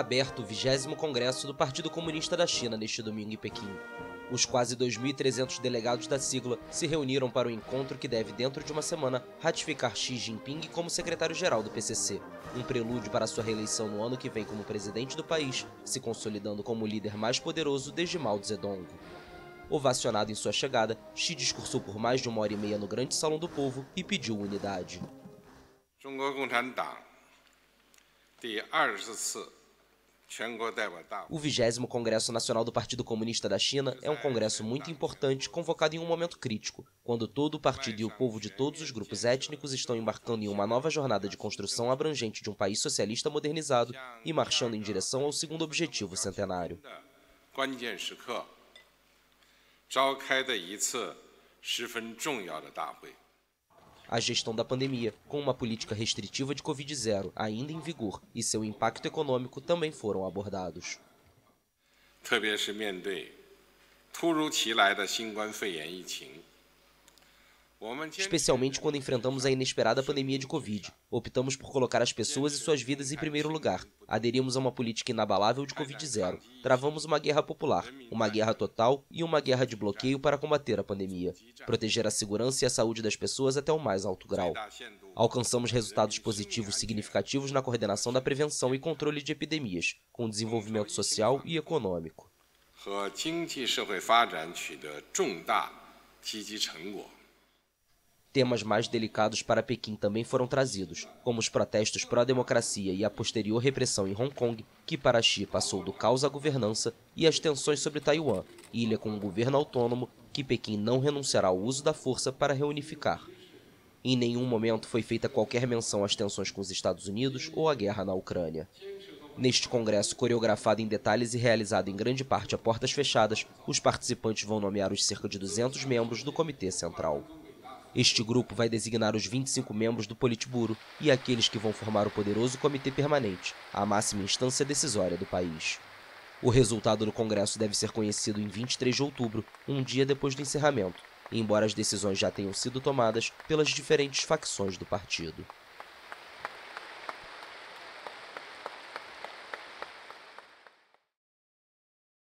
aberto o 20 Congresso do Partido Comunista da China neste domingo em Pequim. Os quase 2.300 delegados da sigla se reuniram para o encontro que deve, dentro de uma semana, ratificar Xi Jinping como secretário-geral do PCC, um prelúdio para sua reeleição no ano que vem como presidente do país, se consolidando como o líder mais poderoso desde Mao Zedong. Ovacionado em sua chegada, Xi discursou por mais de uma hora e meia no Grande Salão do Povo e pediu unidade. 中国共产党第二十次 o 20 Congresso Nacional do Partido Comunista da China é um congresso muito importante, convocado em um momento crítico, quando todo o partido e o povo de todos os grupos étnicos estão embarcando em uma nova jornada de construção abrangente de um país socialista modernizado e marchando em direção ao segundo objetivo centenário. 召开的一次十分重要的大会。 a gestão da pandemia, com uma política restritiva de Covid-0 ainda em vigor e seu impacto econômico também foram abordados. 特别是面对突如其来的新冠肺炎疫情。 especialmente quando enfrentamos a inesperada pandemia de Covid. Optamos por colocar as pessoas e suas vidas em primeiro lugar. Aderimos a uma política inabalável de Covid-0. Travamos uma guerra popular, uma guerra total e uma guerra de bloqueio para combater a pandemia. Proteger a segurança e a saúde das pessoas até o mais alto grau. Alcançamos resultados positivos significativos na coordenação da prevenção e controle de epidemias, com desenvolvimento social e econômico. 和经济社会发展取得重大积极成果。 Temas mais delicados para Pequim também foram trazidos, como os protestos pró-democracia e a posterior repressão em Hong Kong, que para Xi passou do caos à governança, e as tensões sobre Taiwan, ilha com um governo autônomo que Pequim não renunciará ao uso da força para reunificar. Em nenhum momento foi feita qualquer menção às tensões com os Estados Unidos ou à guerra na Ucrânia. Neste congresso, coreografado em detalhes e realizado em grande parte a portas fechadas, os participantes vão nomear os cerca de 200 membros do Comitê Central. Este grupo vai designar os 25 membros do Politburo e aqueles que vão formar o poderoso Comitê Permanente, a máxima instância decisória do país. O resultado do Congresso deve ser conhecido em 23 de outubro, um dia depois do encerramento, embora as decisões já tenham sido tomadas pelas diferentes facções do partido.